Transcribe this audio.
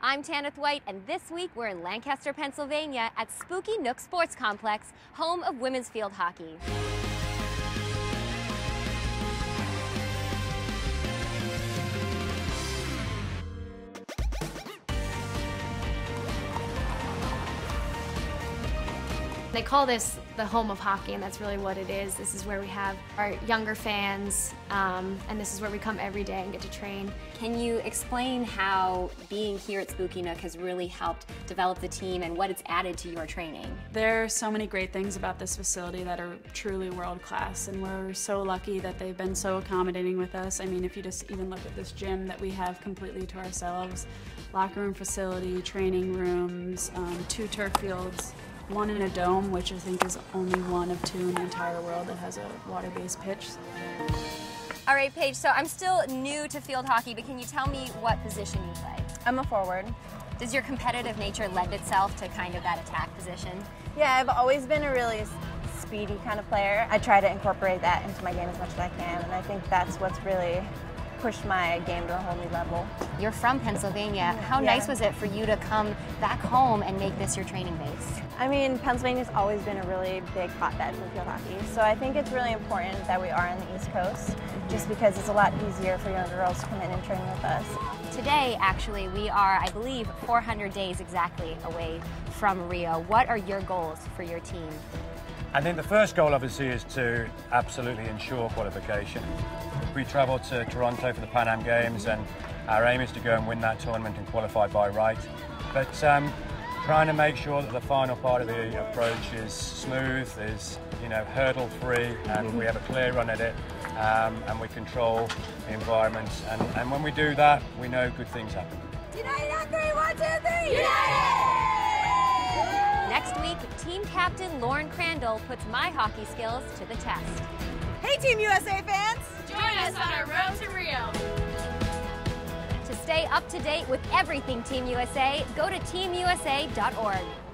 I'm Tanith White, and this week we're in Lancaster, Pennsylvania at Spooky Nook Sports Complex, home of women's field hockey. They call this the home of hockey, and that's really what it is. This is where we have our younger fans, um, and this is where we come every day and get to train. Can you explain how being here at Spooky Nook has really helped develop the team and what it's added to your training? There are so many great things about this facility that are truly world class, and we're so lucky that they've been so accommodating with us. I mean, if you just even look at this gym that we have completely to ourselves, locker room facility, training rooms, um, two turf fields one in a dome, which I think is only one of two in the entire world that has a water-based pitch. All right, Paige, so I'm still new to field hockey, but can you tell me what position you play? I'm a forward. Does your competitive nature lend itself to kind of that attack position? Yeah, I've always been a really speedy kind of player. I try to incorporate that into my game as much as I can, and I think that's what's really pushed my game to a whole new level. You're from Pennsylvania. How yeah. nice was it for you to come back home and make this your training base? I mean, Pennsylvania's always been a really big hotbed for field hockey, so I think it's really important that we are on the East Coast, just because it's a lot easier for young girls to come in and train with us. Today, actually, we are, I believe, 400 days exactly away from Rio. What are your goals for your team? I think the first goal, obviously, is to absolutely ensure qualification. We travel to Toronto for the Pan Am Games, and our aim is to go and win that tournament and qualify by right. But um, trying to make sure that the final part of the approach is smooth, is you know hurdle free, and we have a clear run at it, um, and we control the environment. And, and when we do that, we know good things happen. United three, one, two, three! United! Next week, team captain Lauren Crandall puts my hockey skills to the test. Hey, Team USA fans! Join us on our road to Rio. To stay up to date with everything Team USA, go to teamusa.org.